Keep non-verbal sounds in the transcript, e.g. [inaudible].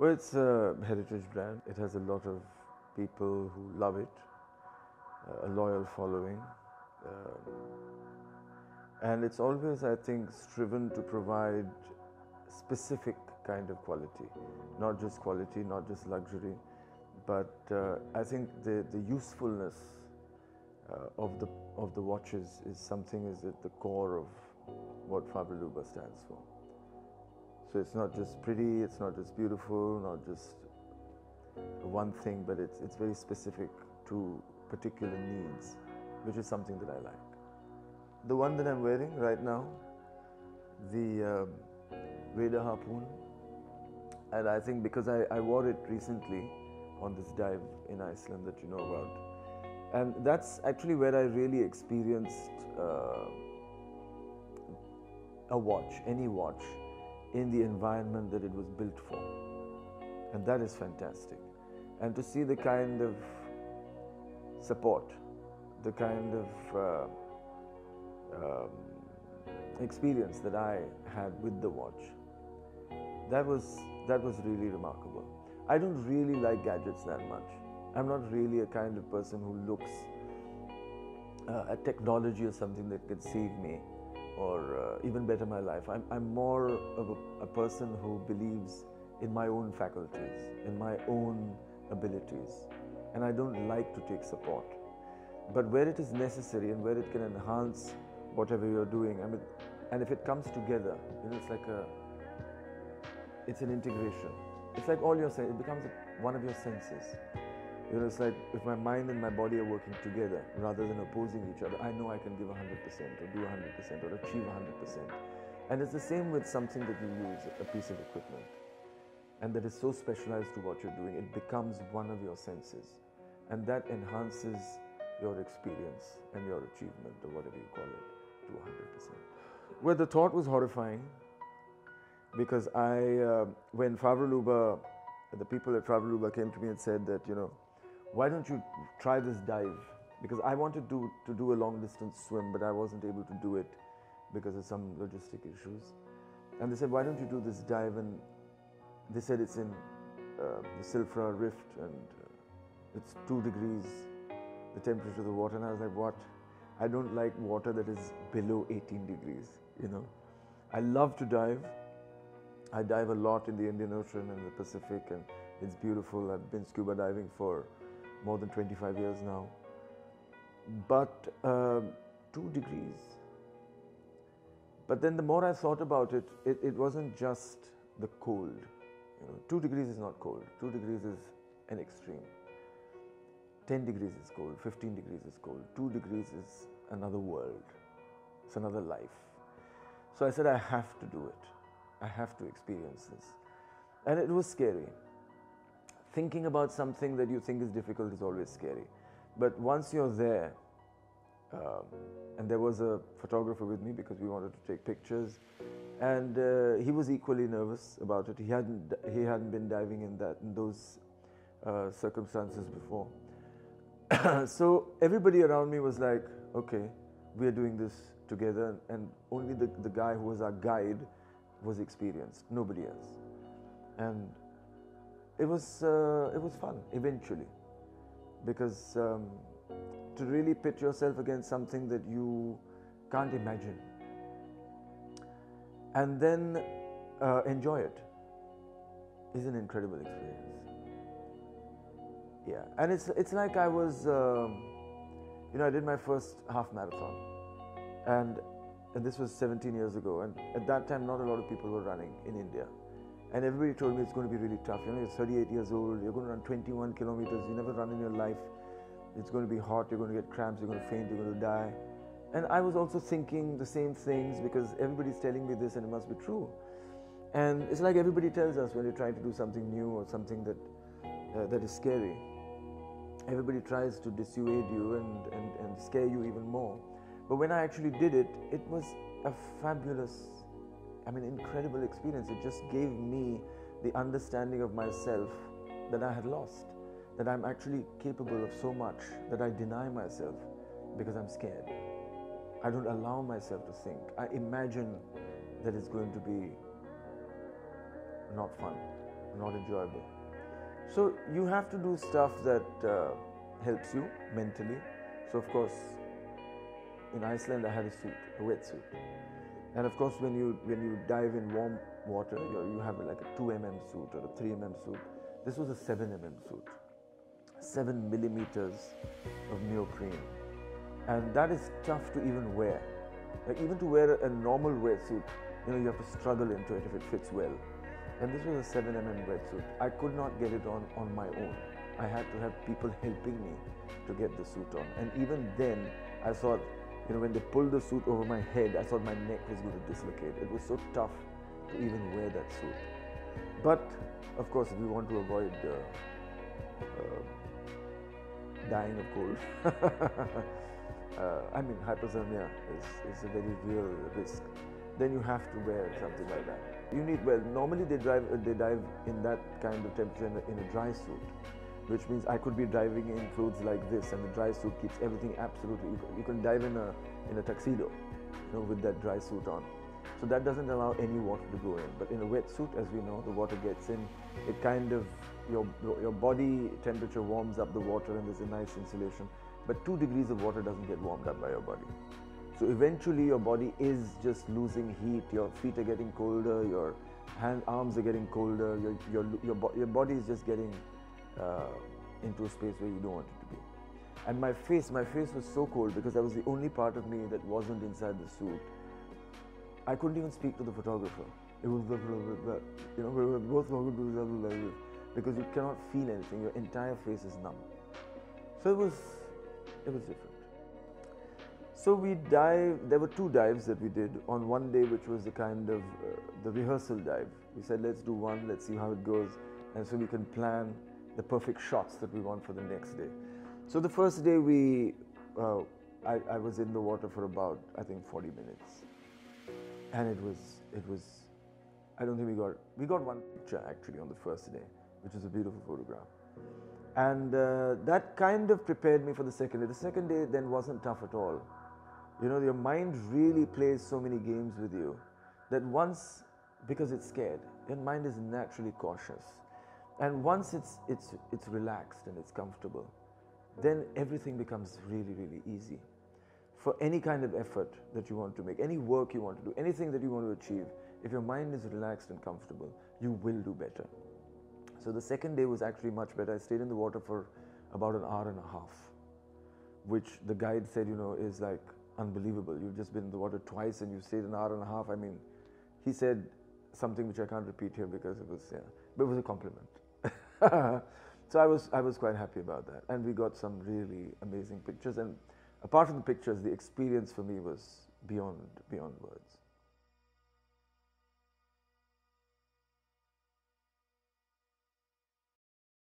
Well, it's a heritage brand. It has a lot of people who love it, uh, a loyal following. Um, and it's always, I think, striven to provide specific kind of quality, not just quality, not just luxury, but uh, I think the, the usefulness uh, of the of the watches is something is at the core of what Favre-Leuba stands for. So it's not just pretty, it's not just beautiful, not just one thing, but it's it's very specific to particular needs, which is something that I like. The one that I'm wearing right now, the Raider Harpoon, and I think because I, I wore it recently on this dive in Iceland that you know about, and that's actually where I really experienced uh, a watch, any watch, in the environment that it was built for, and that is fantastic. And to see the kind of support, the kind of uh, um, experience that I had with the watch, that was that was really remarkable. I don't really like gadgets that much. I'm not really a kind of person who looks uh, at technology or something that could save me or uh, even better my life. I'm, I'm more of a, a person who believes in my own faculties, in my own abilities, and I don't like to take support. But where it is necessary and where it can enhance whatever you're doing, I mean, and if it comes together, you know, it's like a, it's an integration. It's like all your senses, it becomes one of your senses. You know, it's like if my mind and my body are working together rather than opposing each other, I know I can give 100% or do 100% or achieve 100%. And it's the same with something that you use, a piece of equipment, and that is so specialized to what you're doing, it becomes one of your senses. And that enhances your experience and your achievement, or whatever you call it, to 100%. Well, the thought was horrifying because I, uh, when Favre-Leuba, the people at Favre-Leuba came to me and said that, you know, why don't you try this dive? Because I wanted to, to do a long distance swim, but I wasn't able to do it because of some logistic issues. And they said, why don't you do this dive? And they said it's in uh, the Silfra Rift and uh, it's two degrees, the temperature of the water. And I was like, what? I don't like water that is below 18 degrees, you know. I love to dive. I dive a lot in the Indian Ocean and the Pacific, and it's beautiful. I've been scuba diving for more than 25 years now. But uh, two degrees. But then the more I thought about it, it, it wasn't just the cold. You know, two degrees is not cold. Two degrees is an extreme. 10 degrees is cold, 15 degrees is cold, 2 degrees is another world, it's another life. So I said, I have to do it. I have to experience this. And it was scary. Thinking about something that you think is difficult is always scary. But once you're there, um, and there was a photographer with me because we wanted to take pictures, and uh, he was equally nervous about it. He hadn't he hadn't been diving in that in those uh, circumstances before. [coughs] so everybody around me was like, okay, we are doing this together, and only the, the guy who was our guide was experienced, nobody else. And it was, uh, it was fun eventually, because um, to really pit yourself against something that you can't imagine. And then uh, enjoy it. Is an incredible experience. Yeah, and it's it's like I was, um, you know, I did my first half marathon, and and this was 17 years ago, and at that time, not a lot of people were running in India, and everybody told me it's going to be really tough. You know, you're 38 years old, you're going to run 21 kilometers, you never run in your life. It's going to be hot, you're going to get cramps, you're going to faint, you're going to die. And I was also thinking the same things because everybody's telling me this and it must be true. And it's like everybody tells us when you're trying to do something new or something that, uh, that is scary. Everybody tries to dissuade you and, and, and scare you even more. But when I actually did it, it was a fabulous, I mean, incredible experience. It just gave me the understanding of myself that I had lost, that I'm actually capable of so much that I deny myself because I'm scared. I don't allow myself to think. I imagine that it's going to be not fun. not enjoyable. So you have to do stuff that uh, helps you mentally. So of course, in Iceland I had a suit, a wetsuit, and of course when you when you dive in warm water, you, you have like a 2 mm suit or a 3 mm suit. This was a 7 mm suit, 7 millimeters of neoprene, and that is tough to even wear. Like even to wear a normal wetsuit, you know, you have to struggle into it if it fits well. And this was a 7 mm wetsuit. I could not get it on on my own. I had to have people helping me to get the suit on. And even then, I thought, you know, when they pulled the suit over my head, I thought my neck was going to dislocate. It was so tough to even wear that suit. But of course, if you want to avoid uh, uh, dying of cold, [laughs] uh, I mean, hypothermia is, is a very real risk. Then you have to wear something like that. You need well. Normally they drive they dive in that kind of temperature in a, in a dry suit, which means I could be driving in clothes like this, and the dry suit keeps everything absolutely. You can, you can dive in a in a tuxedo, you know, with that dry suit on. So that doesn't allow any water to go in. But in a wetsuit, as we know, the water gets in. It kind of your your body temperature warms up the water, and there's a nice insulation. But two degrees of water doesn't get warmed up by your body. So eventually, your body is just losing heat. Your feet are getting colder. Your hand, arms are getting colder. Your your your, your body is just getting uh, into a space where you don't want it to be. And my face, my face was so cold because that was the only part of me that wasn't inside the suit. I couldn't even speak to the photographer. It was blah, blah, blah, blah. you know we were both other because you cannot feel anything. Your entire face is numb. So it was it was different. So we dive. There were two dives that we did on one day, which was the kind of uh, the rehearsal dive. We said, let's do one, let's see how it goes, and so we can plan the perfect shots that we want for the next day. So the first day we, uh, I, I was in the water for about I think 40 minutes, and it was it was. I don't think we got we got one picture actually on the first day, which was a beautiful photograph. And uh, that kind of prepared me for the second day. The second day then wasn't tough at all you know, your mind really plays so many games with you that once, because it's scared, your mind is naturally cautious. And once it's, it's, it's relaxed and it's comfortable, then everything becomes really, really easy. For any kind of effort that you want to make, any work you want to do, anything that you want to achieve, if your mind is relaxed and comfortable, you will do better. So the second day was actually much better. I stayed in the water for about an hour and a half, which the guide said, you know, is like unbelievable. You've just been in the water twice and you stayed an hour and a half. I mean, he said something which I can't repeat here because it was, yeah, but it was a compliment. [laughs] so I was, I was quite happy about that. And we got some really amazing pictures. And apart from the pictures, the experience for me was beyond, beyond words.